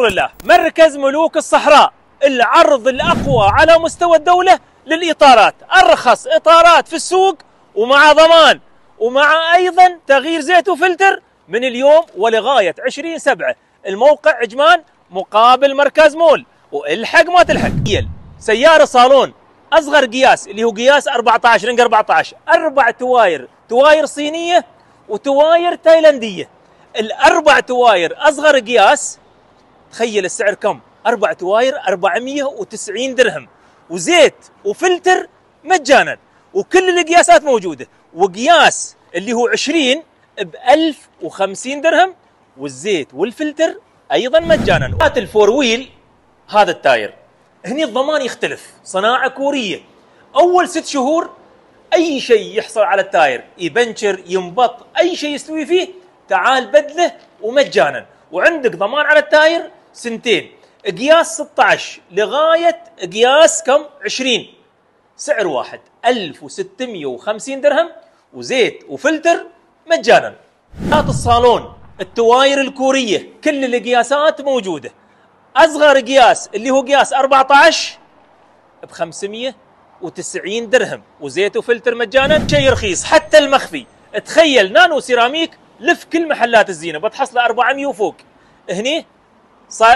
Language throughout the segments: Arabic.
الله مركز ملوك الصحراء العرض الأقوى على مستوى الدولة للإطارات أرخص إطارات في السوق ومع ضمان ومع أيضا تغيير زيت وفلتر من اليوم ولغاية 20 سبعة. الموقع عجمان مقابل مركز مول. والحق ما تلحق. سيارة صالون أصغر قياس اللي هو قياس 14 ring 14 أربع تواير تواير صينية وتواير تايلاندية الأربع تواير أصغر قياس تخيل السعر كم؟ أربع تواير 490 درهم. وزيت وفلتر مجانا. وكل القياسات موجودة. وقياس اللي هو 20 ب 1050 درهم. والزيت والفلتر أيضا مجانا. ال four wheel هذا التاير. هني الضمان يختلف. صناعة كورية. أول ست شهور أي شيء يحصل على التاير. يبنشر ينبط أي شيء يستوي فيه تعال بدله ومجانا. وعندك ضمان على التاير سنتين. قياس 16 لغاية قياس كم؟ 20 سعر واحد. 1650 درهم. وزيت وفلتر مجانا. هات الصالون التواير الكورية. كل القياسات موجودة. أصغر قياس اللي هو قياس 14 ب 590 درهم. وزيت وفلتر مجانا. شيء رخيص. حتى المخفي. تخيل نانو سيراميك لف كل محلات الزينة. بتحصله 400 وفوق. هني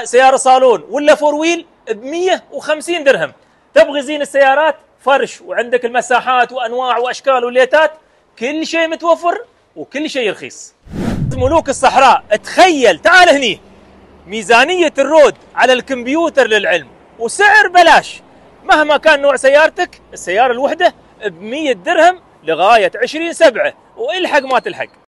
سيارة صالون ولا فور ويل ب 150 درهم. تبغي زين السيارات؟ فرش. وعندك المساحات وأنواع وأشكال وليتات كل شيء متوفر وكل شيء رخيص. ملوك الصحراء تخيل. تعال هني. ميزانية الرود على الكمبيوتر للعلم. وسعر بلاش. مهما كان نوع سيارتك السيارة الوحدة ب 100 درهم لغاية 20 سبعة. وإلحق ما تلحق.